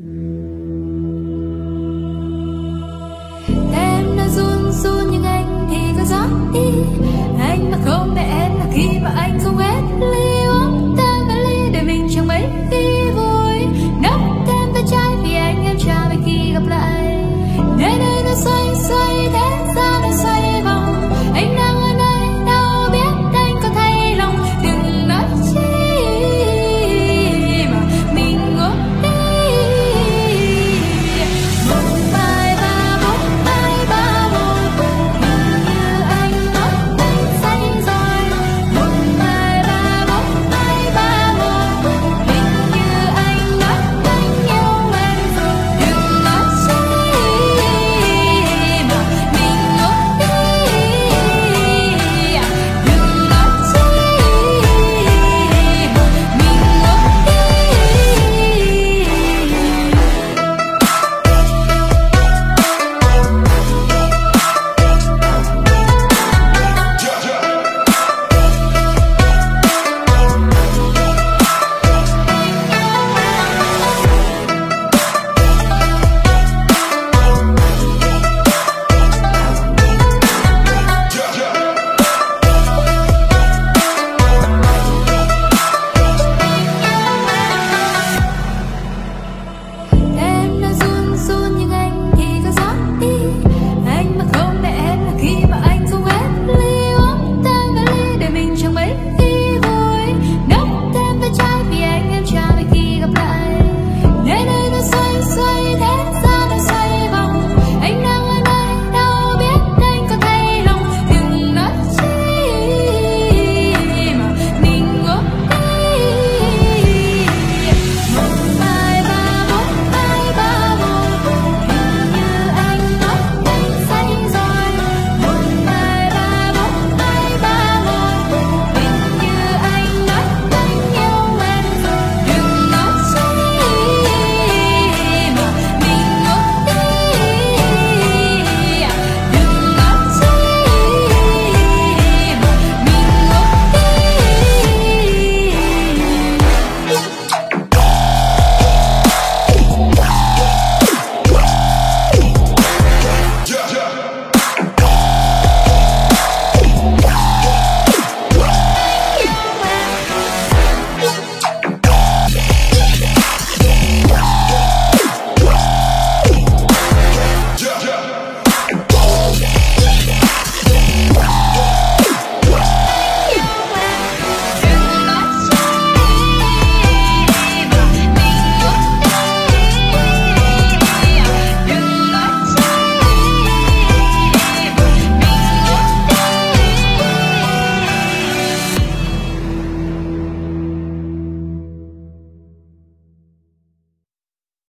Mm.